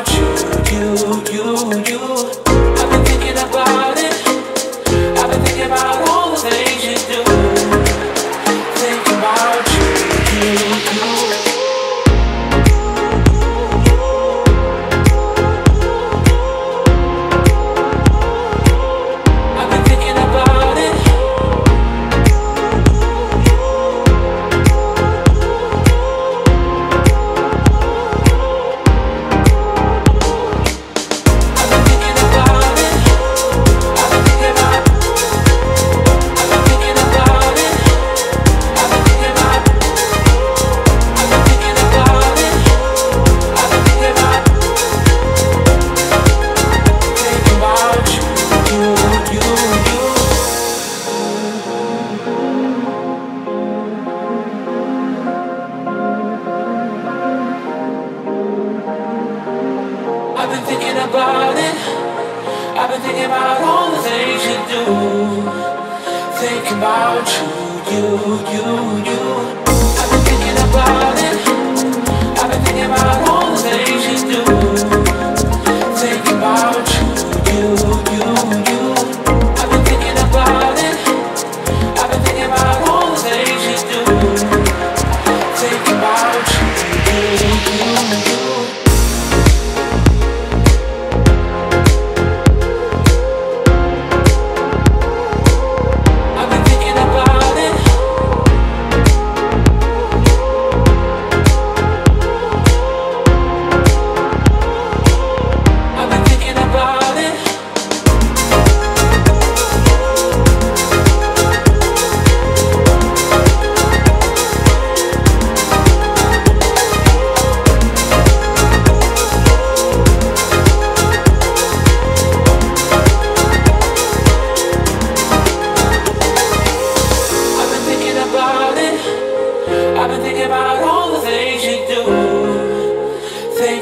about you, you, you, you. I've been thinking about it. I've been thinking about. About it. I've been thinking about all the things you do. Thinking about you, you, you, you. I've been thinking about it.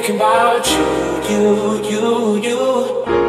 Thinking about you, you, you, you.